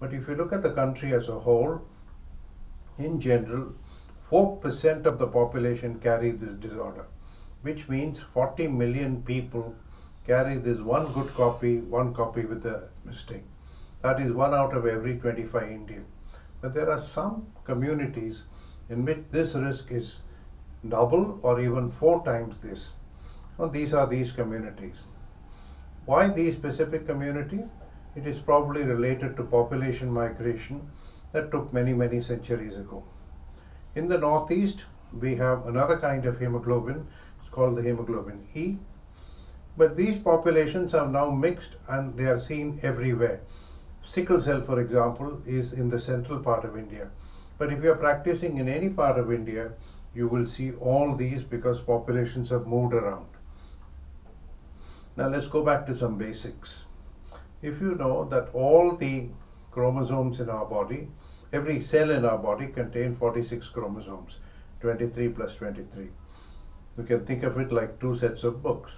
But if you look at the country as a whole, in general, 4% of the population carry this disorder, which means 40 million people carry this one good copy, one copy with a mistake. That is one out of every 25 Indian. But there are some communities in which this risk is double or even four times this. And these are these communities. Why these specific communities? It is probably related to population migration that took many, many centuries ago. In the northeast, we have another kind of hemoglobin, it's called the hemoglobin E. But these populations are now mixed and they are seen everywhere. Sickle cell, for example, is in the central part of India. But if you are practicing in any part of India, you will see all these because populations have moved around. Now let's go back to some basics. If you know that all the chromosomes in our body, every cell in our body contain 46 chromosomes, 23 plus 23. You can think of it like two sets of books.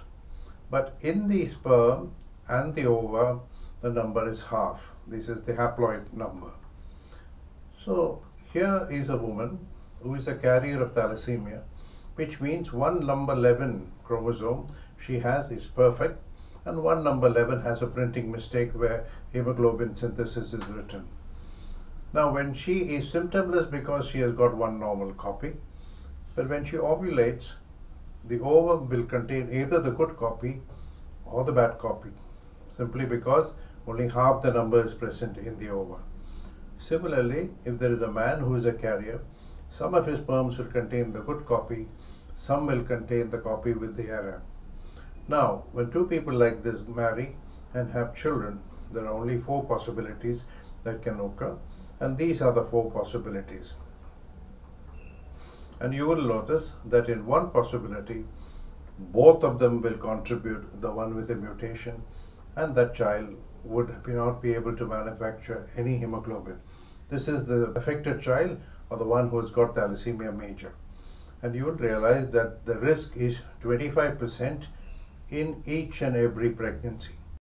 But in the sperm and the ova, the number is half. This is the haploid number. So here is a woman who is a carrier of thalassemia, which means one number 11 chromosome she has is perfect and one number 11 has a printing mistake where hemoglobin synthesis is written. Now when she is symptomless because she has got one normal copy, but when she ovulates, the ovum will contain either the good copy or the bad copy, simply because only half the number is present in the ova. Similarly, if there is a man who is a carrier, some of his sperms will contain the good copy, some will contain the copy with the error. Now, when two people like this marry and have children, there are only four possibilities that can occur, and these are the four possibilities. And you will notice that in one possibility, both of them will contribute the one with a mutation, and that child would not be able to manufacture any hemoglobin. This is the affected child or the one who has got thalassemia major. And you will realize that the risk is 25% in each and every pregnancy.